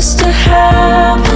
used to have